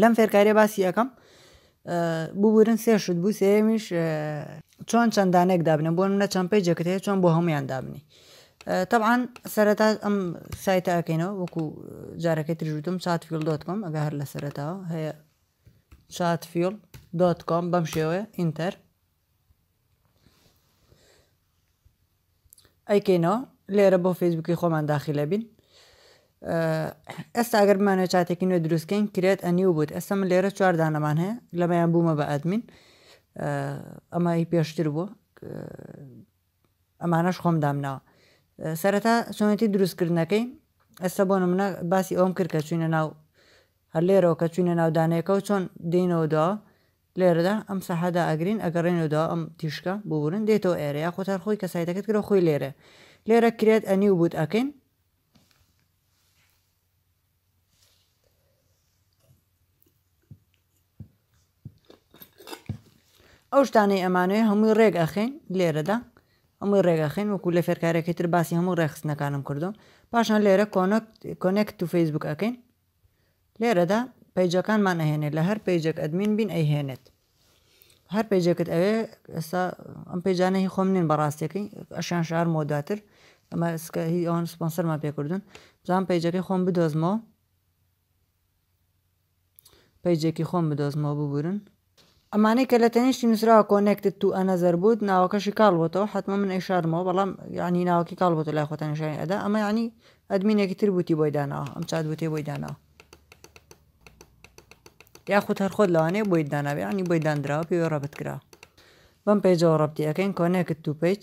لەم فێرکاریە باسی ئەکەم ببورن سێ شت بوو سێمیش چۆن چەندانێک دابنە بۆن منە چەند پێجێکت هەیە چۆن بۆ هەمویان دابنی طبعاان سەرەتا ئەم سایتە ئەەکەینەوە وەکو جارەکەی ترژوتم چات فیل دۆت کۆم ئەگە هەر لە سەرەتاوە هەیە چات فیل دۆت کۆم بەم شێوەیە ئینتەر ئەیکەینەوە لێرە بۆ فەیسبوکی خۆمان داخلە بین ئێستا ئەگەر بمانە چاتێکی نوێ دروستکەین کرێت ئەنیو بوت ئێستا من لێرە چواردانەمان هەیە لەمەیان بوومە بە ئەدمین ئەمای پێشتر بووە ئەمانەش خۆم دامناوە سەرەتا چۆنێتی دروستکردنەکەی ئێستا بۆ منە باسی ئەوم کرد کە چوینە ناو هەر لێرەوە کە چوینە ناودانەکە و چۆن دێنەوە داوە لێرەدا ئەم ساحە دائەگرین ئەگەڕێنەوە دوا ئەم تیشکە ببورن دێتەوە ئێرە یاخود هەر خۆی کە سایتەکەت کرا خۆی لێرە لێرە کرێت ئەنی و بوت ئەکەین ئەو شتانەی ئەمانوێ هەمووی ڕێک ئەخین لێرەدا ئەمەی ڕێگەخین وەکو لە فێرکارێکی تر باسی هەموو ڕێخستنەکانم کردو پاشان لێرە کۆنەکت کۆنێکت و فەیسبوک ئەەکەین لێرەدا پەیجەکانمان ئەهێنێت لە هەر پەیجێک ئەدمین بین ئەیهێنێت هەر پێجێکت ئەوێ ئێستا ئەم پێجانە هی خۆم نین بەڕاستەکەی ئەشان شار مۆداتر ئەمە سکە هی ئەوان سپۆنسەرمان پێکردون زان پێجەکەی خۆم بدۆزمەوە پەیجێکی خۆم بدۆزمەوە ببورن ئەمانەی کە لە تەنیشتی نووسراوە Connected to Another بوت ناوەکەشی کاڵ بۆتەوە حەتمە من ئەیشارمەوە بەڵام یعنی ناوەکەی کاڵ بۆتە لای خۆتان نیشانی ئەدا ئەمە یعنی ئەدمینێکی تر بوتی بۆی داناوە ئەم چات بوتێ بۆی داناوە یاخود هەر خۆت لەوانەیە بۆی داناوێ ینی بۆی دانراوە پێوە ڕەبت کرا بەم پێجەوە ڕەتی ئەەکەین کۆنێکت تو پیج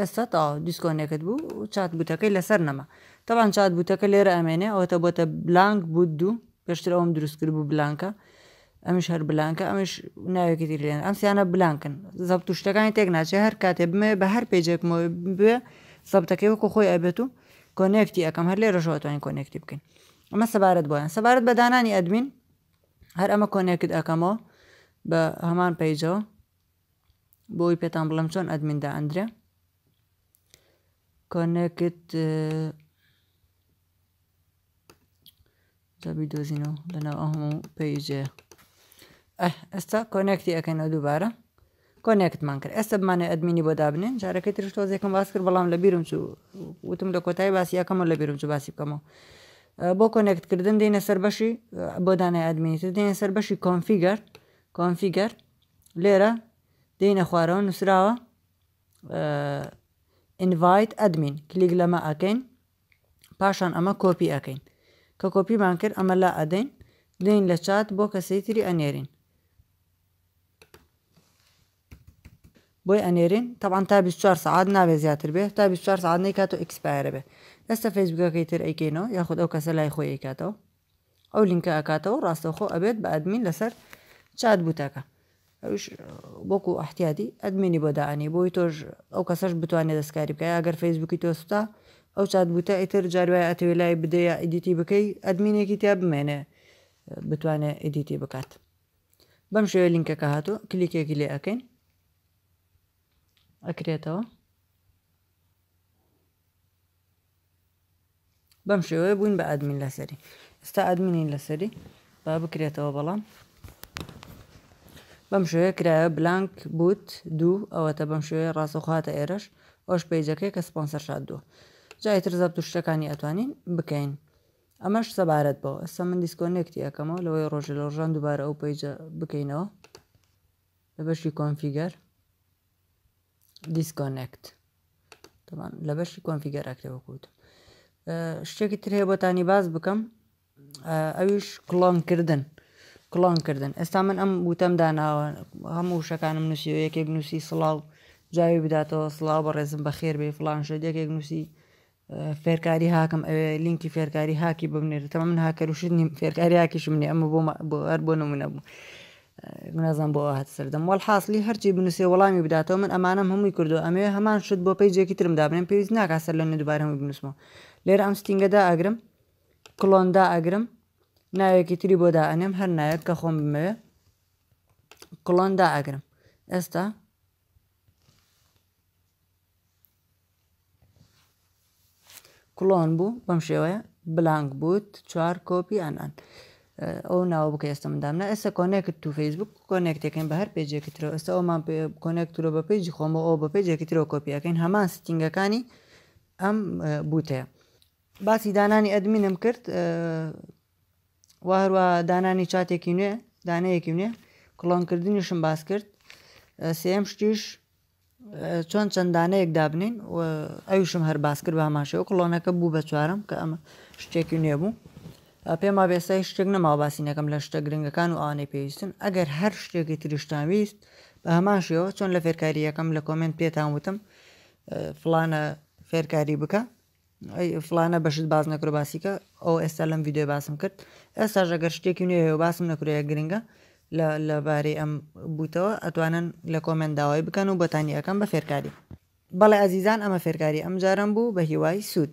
ئێستا تەواو دیسکۆنێکت بوو و چات بوتەکەی لەسەر نەما تەبان چات بوتەکە لێرە ئەمێنێ ئەوەتە بۆتە بلانک بوت دوو پێشتر ئەوم دروست کرد بوو بلانکە ئەمش هەر بلانکە ئەمش ناوێکی تری لێن ئەم سیانە بلانکن زەبت و شتەکانی تێک ناچێ هەر کاتێ بمێ بە هەر پێجێکمەوە بێ زەبتەکەی وەکو خۆی ئەبێت و کۆنێکتی ئەەکەم هەر لێ ڕژەوەتوانین کۆنێکتی بکەین ئەمە سەبارەت بۆیان سەبارەت بە دانانی ئەدمین هەر ئەمە کۆنێکت ئەەکەمەوە بە هەمان پەیجەوە بۆ ئەوەی پێتان بڵێم چۆن ئەدمین دائەندرێ کۆنێکت جابی دۆزینەوە لەناو ئەو هەموو پێیجێ ئێستا کۆنێکتی ئەەکەینەوە دووبارە کۆنێکتمان کرد ئێستا بمانێ ئەدمینی بۆ دابنێن جارەکەی ترش تۆزێکم باس کرد بەڵام لە بیرم چوو وتم لە کۆتای باسی یەکەم و لە بیرم چوو باسی بکەمەوە بۆ کۆنێکتکردن دێنە سەر بەشی بۆ دانای ئەدمینی تر دێنە سەر بەشی کۆنفیگەر کۆنفیگەر لێرە دێینە خوارەوە نووسراوە ئینڤیت ئەدمین کلیک لەمە ئەکەین پاشان ئەمە کۆپی ئەەکەین کە کۆپیمان کرد ئەمە لا ئەدەین دێین لە چات بۆ کەسەی تری ئەنێرین بۆی ئەنێرین تەوان تا 24 سعات نابێت زیاتر بێت تا 24 سعات نەیکات و ئەکسپایرە بێت دەستە فەیسبوکەکەی تر ئەیکەینەوە یاخود ئەو کەسە لای خۆی ئەیکاتەوە ئەو لینکە ئەکاتەوە ڕاستەوخۆ ئەبێت بە ئەدمین لەسەر چات بوتەکە ئەوش بۆکو ئەحتیادی ئەدمینی بۆ داانی بۆی تۆش ئەو کەسەش بتوانێت دەستکاری بکە ئەگەر فەیسبووکی تۆستا ئەو چات بوتە ئیتر جاروای ئەتەوێ لای بدەیە ئیدیتی بکەی ئەدمینێکی تیا بمێنێ بتوانێت ئیدیتی بکات بەم شێوە لینکەکە هاتو کلیکێکی لێ ئەەکەین ئەکرێتەوە بەم شێوەیە بووین بە ئەدمین لەسەری ئستا ئەدمینین لەسەری با بکرێتەوە بەڵام بەم شێوە کرایە بلانک بوت دوو ئەوەتە بەم شێوەیە ڕاستەخواتە ئێرەش ئەوش پیجەکەی کە سپۆنسەر شاد دووە جای تر زەبت و شتەکانی ئەتوانین بکەین ئەمەش سەبارەت بەوە ئەستا من دیسکۆنێکتی ئەەکەمەوە لەوەی ڕۆژە لە ڕژان دووبارە ئەو پیجە بکەینەوە لە بەشی کۆنفیگەر دیسکۆنێکت تەبان لە بەشی کۆنفیگەر ئەکرێەوە کووت شتێکی تر هەیە بۆتانی باز بکەم ئەویش کلۆنکردن کلۆنکردن ئێستا من ئەم وتەم داناوە هەموو شەکانم نووسی و یەکێک نووسی سڵاو جاوی بداتەوە سڵاو بە ڕێزم بە خێر بێ فلان شت یەکێک نووسی فێرکاری هاکم ئەوێ لینکی فێرکاری هاکی ببنێرێت تەمە من هاکەر وشت نیم فێرکاری هاکیشم نیە ئەمە بۆ بۆ هەر بۆ نمونە بوو منازان بۆ هات سەردەم وەڵ حاصلی هەرچی بنووسێ وەڵامی بداتەوە من ئەمانم هەمووی کردو ئەمێ هەمان شت بۆ پێیجێکی ترم دابنێن پێویست ناکە سەر لە دووبارە هەمووی بنووسمەوە لێرە ئەم ستینگەدا ئەگرم کلۆندا ئەگرم ناوێکی تری بۆدا ئەنێم هەر ناوێت کە خۆم بمەوێ کلۆندا ئەگرم ئێستا کڵۆن بوو بەم شێوەیە بلانک بوت چوار کۆپی ئەنان ئەو ناوە بکە ئێستا مندامنا ئێستا کۆنێکت تو فەیسبوک کۆنێکتەکەین بە هەر پێجێکی ترەوە ئێستا ئەومان کۆنێکترۆ بە پێجی خۆمە ئەو بە پێجێکی ترۆ کۆپیەکەین هەمان ستینگەکانی ئەم بوتەیە باسی دانانی ئەدمینم کرد واهروە دانانی چاتێکی نوێ دانەیەکی نوێ کڵۆنکردنیشم باس کرد سێم شتیش چۆن چەند دانەیەک دابنێین و ئەویشم هەر باس کرد بە هەمان شێوە کڵۆنەکە بوو بە چوارەم کە ئەمە شتێکی نوێ بوو پێم وابێ ئێستا هیچ شتێک نەماوە باسی نەکەم لە شتە گرنگەکان و ئەوانەی پێویستن ئەگەر هەر شتێکی تریشتان ویست بە هەمان شێوە چۆن لە فێرکارییەکەم لە کۆمێنت پێتان وتم اه، فڵانە فێرکاری بکە ئەی فڵانە بەشت باس نەکرد باسیکە ئەو ئێستا لەم یددیو باسم کرد ئێستاش ئەگەر شتێکی نوێ هەیە باسم نەکرەیە گرنگە لەبارەی ئەم بوتەوە ئەتوانن لە کۆمنت داوای بکەن و بەتانی ئەەکەم بە فێرکاری بەڵێ ئازیزان ئەمە فێرکاری ئەم جارم بوو بە هیوای سوود.